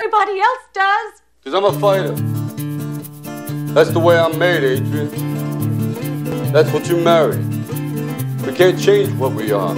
Everybody else does. Because I'm a fighter. That's the way I'm made, Adrian. That's what you married. We can't change what we are.